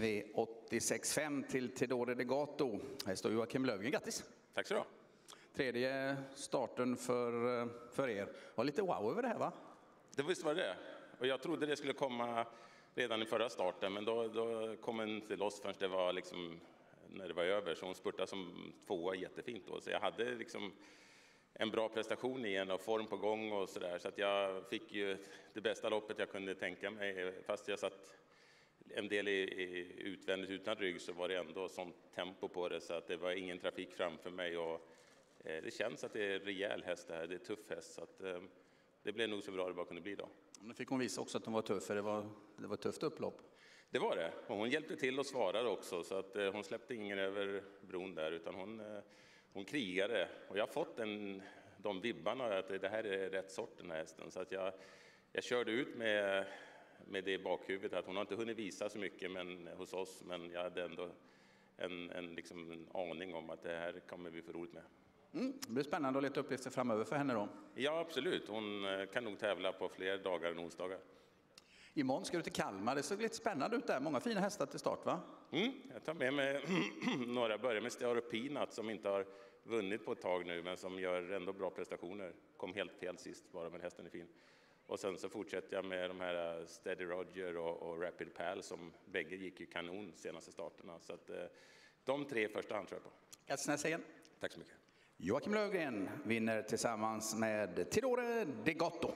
V86.5 till Tidore Degato. Här står Joakim Lövgren, grattis! Tack så du ha. Tredje starten för, för er. Var lite wow över det här va? Det visst var det. Och jag trodde det skulle komma redan i förra starten, men då, då kom hon inte loss förrän det var liksom, när det var över. Så hon spurtade som tvåa jättefint då. Så jag hade liksom en bra prestation igen och form på gång och så där. Så att jag fick ju det bästa loppet jag kunde tänka mig. Fast jag satt en del i, i utvändigt utan rygg så var det ändå sånt tempo på det så att det var ingen trafik framför mig. Och, eh, det känns att det är rejäl häst det här, det är tuff häst. Så att, eh, det blev nog så bra det bara kunde bli då. Nu fick hon visa också att hon var tuff, för det var, det var ett tufft upplopp. Det var det. Och hon hjälpte till och svarade också, så att eh, hon släppte ingen över bron där, utan hon, eh, hon krigade. Och jag har fått en, de vibbarna att det här är rätt sort den här hästen. Så att jag, jag körde ut med, med det i bakhuvudet, att hon har inte hunnit visa så mycket men, hos oss, men jag hade ändå en, en, liksom en aning om att det här kommer vi få roligt med. Mm, det blir spännande att leta uppgifter framöver för henne då. Ja, absolut. Hon eh, kan nog tävla på fler dagar än onsdagar. Imorgon ska du till Kalmar. Det såg lite spännande ut där. Många fina hästar till start va? Mm, jag tar med mig några. Börjar med Stearo Peanut som inte har vunnit på ett tag nu men som gör ändå bra prestationer. Kom helt fel sist bara men hästen är fin. Och sen så fortsätter jag med de här eh, Steady Roger och, och Rapid Pal som bägge gick ju kanon senaste starterna. Så att, eh, de tre första hand tror jag på. Grattis Tack så mycket. Joakim Lövgren vinner tillsammans med Tidore Degato.